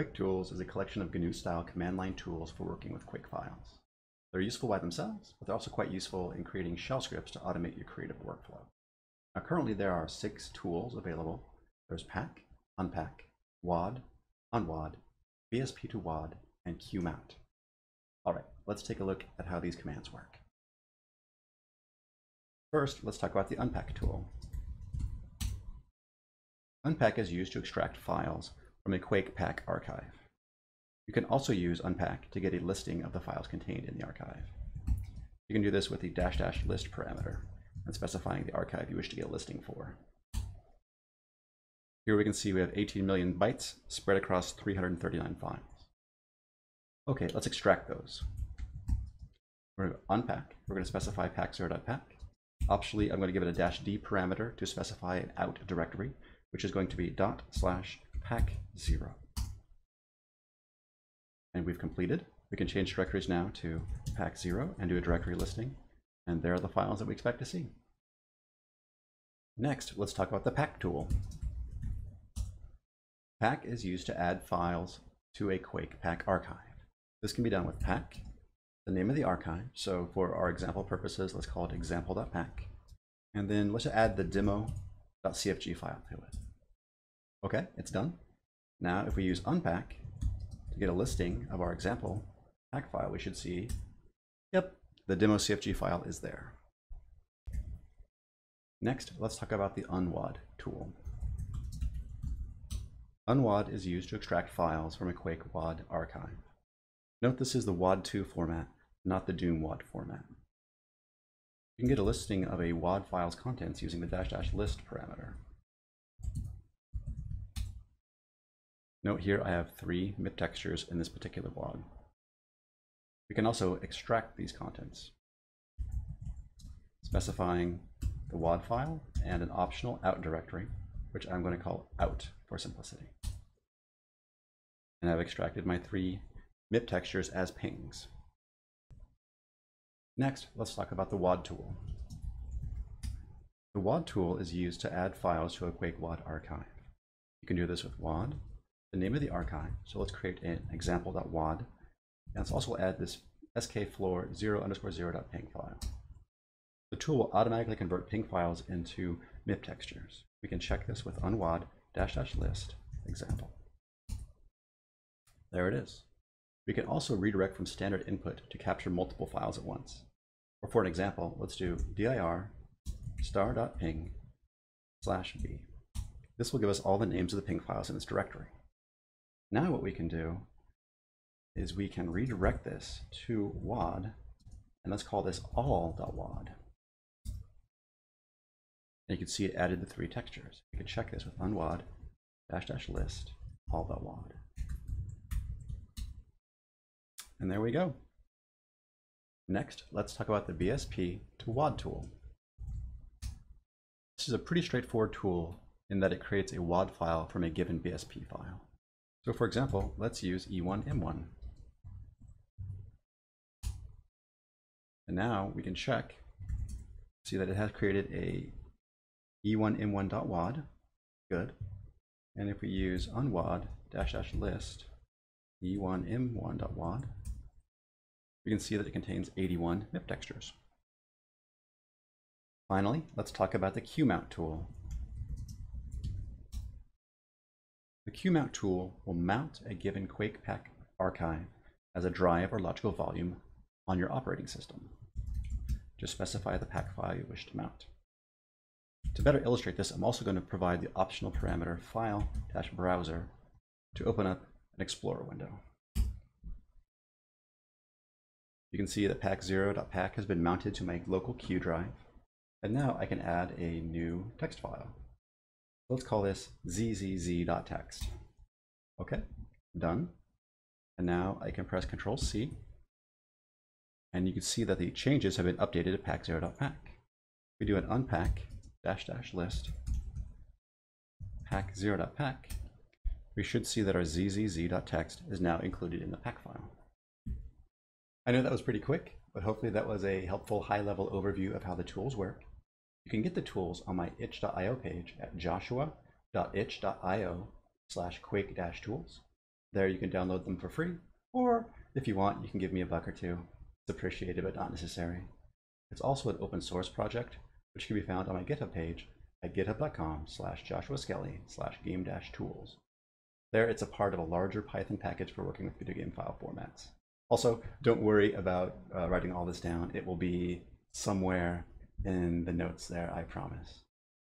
Quake Tools is a collection of GNU-style command line tools for working with Quake files. They're useful by themselves, but they're also quite useful in creating shell scripts to automate your creative workflow. Now currently there are six tools available. There's pack, unpack, wad, unwad, BSP to wad, and qmount. All right, let's take a look at how these commands work. First, let's talk about the unpack tool. Unpack is used to extract files from a Quake pack archive. You can also use unpack to get a listing of the files contained in the archive. You can do this with the dash dash list parameter and specifying the archive you wish to get a listing for. Here we can see we have 18 million bytes spread across 339 files. Okay, let's extract those. We're going to unpack. We're going to specify pack0.pack. Optionally, I'm going to give it a dash d parameter to specify an out directory, which is going to be dot slash pack zero. And we've completed. We can change directories now to pack zero and do a directory listing. And there are the files that we expect to see. Next, let's talk about the pack tool. Pack is used to add files to a Quake pack archive. This can be done with pack, the name of the archive. So for our example purposes, let's call it example.pack. And then let's add the demo.cfg file to it. Okay, it's done. Now, if we use unpack to get a listing of our example pack file, we should see, yep, the demo CFG file is there. Next, let's talk about the unwad tool. Unwad is used to extract files from a Quake WAD archive. Note this is the WAD2 format, not the Doom WAD format. You can get a listing of a WAD file's contents using the dash dash list parameter. Note here I have three MIP textures in this particular WAD. We can also extract these contents, specifying the WAD file and an optional out directory, which I'm going to call out for simplicity. And I've extracted my three MIP textures as pings. Next, let's talk about the WAD tool. The WAD tool is used to add files to a Quake WAD archive. You can do this with WAD, the name of the archive. So let's create an example.wad. And let's also add this skfloor 0 underscore 0.ping file. The tool will automatically convert ping files into MIP textures. We can check this with unwad dash dash list example. There it is. We can also redirect from standard input to capture multiple files at once. Or for an example, let's do dir star.ping slash b. This will give us all the names of the ping files in this directory. Now what we can do is we can redirect this to WAD, and let's call this all.wad. And you can see it added the three textures. We can check this with unwad dash dash list all.wad. And there we go. Next, let's talk about the BSP to WAD tool. This is a pretty straightforward tool in that it creates a WAD file from a given BSP file. So for example, let's use E1M1. And now we can check, see that it has created a E1M1.wad, good. And if we use unwad dash dash list E1M1.wad, we can see that it contains 81 MIP textures. Finally, let's talk about the QMount tool. The QMount tool will mount a given Quake Pack archive as a drive or logical volume on your operating system. Just specify the pack file you wish to mount. To better illustrate this, I'm also going to provide the optional parameter file-browser to open up an Explorer window. You can see that pack0.pack has been mounted to my local Q drive. And now I can add a new text file. Let's call this zzz.txt. Okay, done. And now I can press Control C. And you can see that the changes have been updated to pack0.pack. We do an unpack dash dash list pack0.pack. We should see that our zzz.txt is now included in the pack file. I know that was pretty quick, but hopefully that was a helpful high-level overview of how the tools work. You can get the tools on my itch.io page at joshua.itch.io slash quake-tools. There you can download them for free, or if you want, you can give me a buck or two. It's appreciated but not necessary. It's also an open source project, which can be found on my GitHub page at github.com slash Joshua Skelly slash game dash tools. There, it's a part of a larger Python package for working with video game file formats. Also, don't worry about uh, writing all this down. It will be somewhere in the notes there, I promise.